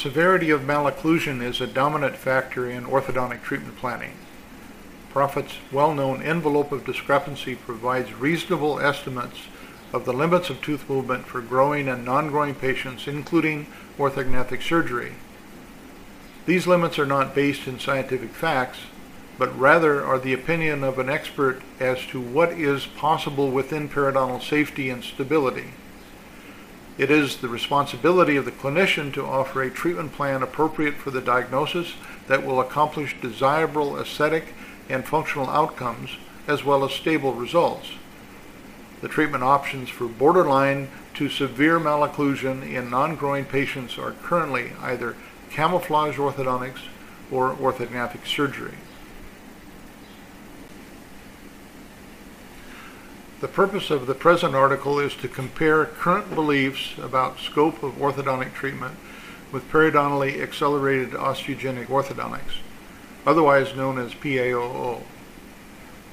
Severity of malocclusion is a dominant factor in orthodontic treatment planning. Proffit's well-known envelope of discrepancy provides reasonable estimates of the limits of tooth movement for growing and non-growing patients, including orthognathic surgery. These limits are not based in scientific facts, but rather are the opinion of an expert as to what is possible within periodontal safety and stability. It is the responsibility of the clinician to offer a treatment plan appropriate for the diagnosis that will accomplish desirable aesthetic and functional outcomes as well as stable results. The treatment options for borderline to severe malocclusion in non-growing patients are currently either camouflage orthodontics or orthognathic surgery. The purpose of the present article is to compare current beliefs about scope of orthodontic treatment with periodontally accelerated osteogenic orthodontics, otherwise known as PAOO.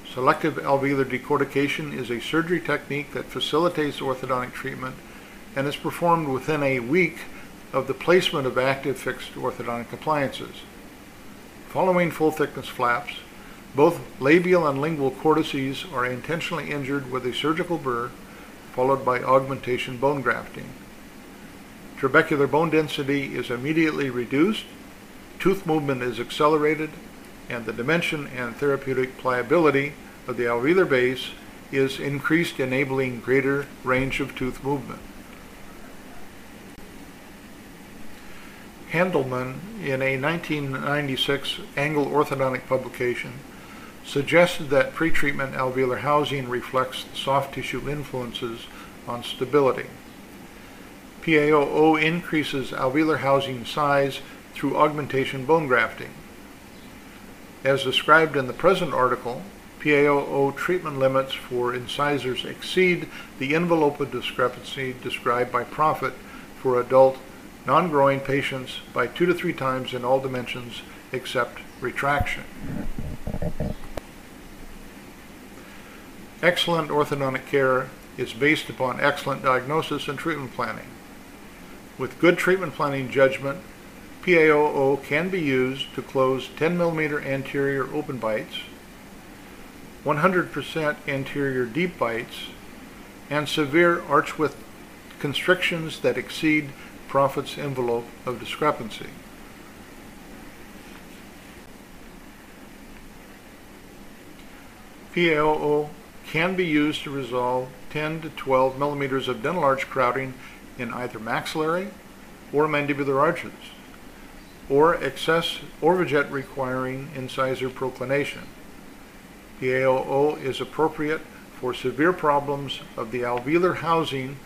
Selective alveolar decortication is a surgery technique that facilitates orthodontic treatment and is performed within a week of the placement of active fixed orthodontic appliances. Following full thickness flaps, both labial and lingual cortices are intentionally injured with a surgical burr, followed by augmentation bone grafting. Trabecular bone density is immediately reduced, tooth movement is accelerated, and the dimension and therapeutic pliability of the alveolar base is increased, enabling greater range of tooth movement. Handelman, in a 1996 Angle Orthodontic publication, suggested that pretreatment alveolar housing reflects soft tissue influences on stability. PAOO increases alveolar housing size through augmentation bone grafting. As described in the present article, PAOO treatment limits for incisors exceed the envelope of discrepancy described by Proffit for adult non-growing patients by two to three times in all dimensions except retraction. Excellent orthodontic care is based upon excellent diagnosis and treatment planning. With good treatment planning judgment, PAOO can be used to close 10 millimeter anterior open bites, 100% anterior deep bites, and severe arch width constrictions that exceed Proffit's envelope of discrepancy. PAOO can be used to resolve 10 to 12 millimeters of dental arch crowding in either maxillary or mandibular arches, or excess overjet requiring incisor proclination. PAOO is appropriate for severe problems of the alveolar housing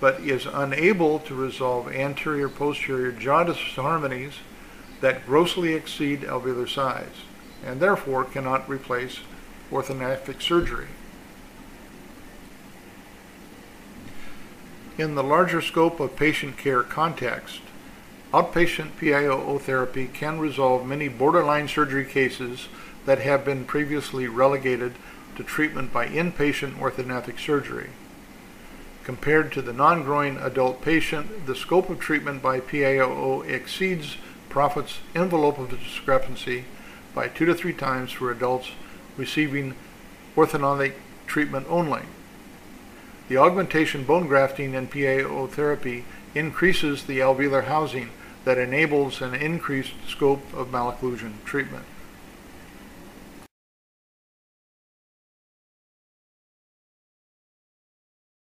but is unable to resolve anterior posterior jaw disharmonies that grossly exceed alveolar size and therefore cannot replace orthognathic surgery. In the larger scope of patient care context, outpatient PAOO therapy can resolve many borderline surgery cases that have been previously relegated to treatment by inpatient orthognathic surgery. Compared to the non-growing adult patient, the scope of treatment by PAOO exceeds Proffit's envelope of discrepancy by two to three times for adults receiving orthodontic treatment only. The augmentation bone grafting and PAO therapy increases the alveolar housing that enables an increased scope of malocclusion treatment.